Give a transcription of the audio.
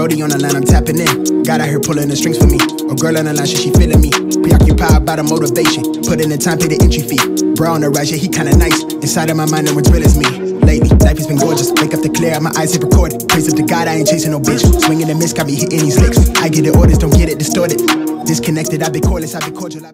Brody on the line, I'm tapping in. God out here pulling the strings for me. A girl on the line, she, she feeling me. Preoccupied by the motivation. Put in the time, pay the entry fee. Bro on the rise, yeah, he kinda nice. Inside of my mind, no one's real as me. Wake up to clear, my eyes hit recorded. Praise up to God, I ain't chasing no bitch. Swinging the miss, got me hitting these licks. I get the orders, don't get it distorted. Disconnected, I've been cordless, I've been cordial. I've been